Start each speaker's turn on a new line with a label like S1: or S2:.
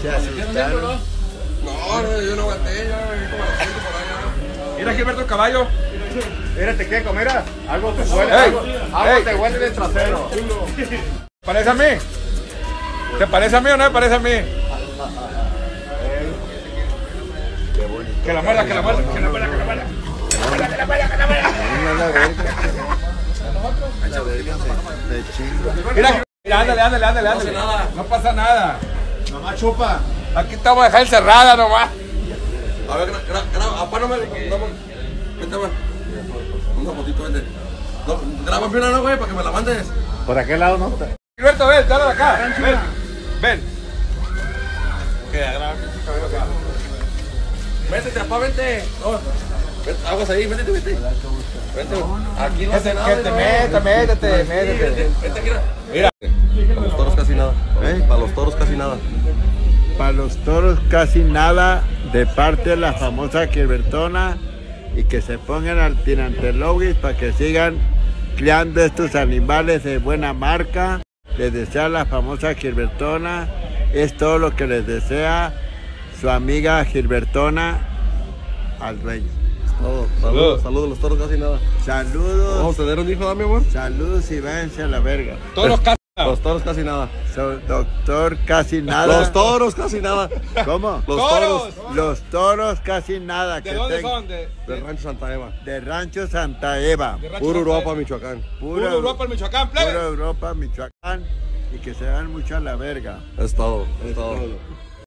S1: Se asustaron.
S2: No, no, yo no aguanté, ya me vi como a las 5 por allá.
S3: Mira Gilberto Caballo.
S1: Mírate qué, mira. Algo te huele, algo, algo te huele del trasero.
S3: ¿Parece a mí? ¿Te parece a mí o no me parece a mí? Que la muerda, que la muerda, que la muerda, que la muerda.
S1: De chingo.
S3: Mira, mira, ándale, ándale, ándale, ándale. No pasa nada.
S1: Mamá chupa.
S3: Aquí estamos a dejar encerrada nomás.
S2: A ver, apá, no me. No, vente. Una fotito, vente. No, graba primero, güey, para que me la mandes.
S1: Por aquel lado no.
S3: Gilberto, ven, dale de acá. Ven, ven.
S2: Métete, apá, vente. No, vente, aguas ahí, métete, vente. Vente, aquí no hace nada. no.
S3: métete,
S2: Vente,
S3: métete.
S2: vente, mira.
S3: Mira.
S2: Para los toros casi nada.
S1: ¿Eh?
S2: Para los toros casi nada.
S1: Para los toros casi nada de parte de la famosa Gilbertona y que se pongan al tirantelogis para que sigan criando estos animales de buena marca. Les desea la famosa Gilbertona. Es todo lo que les desea su amiga Gilbertona al dueño.
S2: Todo. Saludos, saludos, los toros casi nada. Vamos
S1: Saludos,
S2: a tener un hijo, dame, amor.
S1: saludos y váyanse a la verga.
S3: Todos los
S2: toros casi nada.
S1: So- doctor casi nada.
S2: Los toros casi nada.
S1: ¿Cómo?
S2: Los
S3: ¡Toros!
S2: toros
S1: Los toros casi nada.
S3: ¿De
S1: que
S3: dónde son? De,
S2: rancho Santa Eva.
S1: De Rancho Santa Eva.
S2: Puro
S3: Fe.
S2: Michoacán.
S3: Puro Europa, Michoacán,
S1: Pura
S3: plebe.
S1: Europa, Michoacán. Y que se dan mucho a la verga.
S2: Es todo, es
S1: Es
S2: todo.
S1: todo.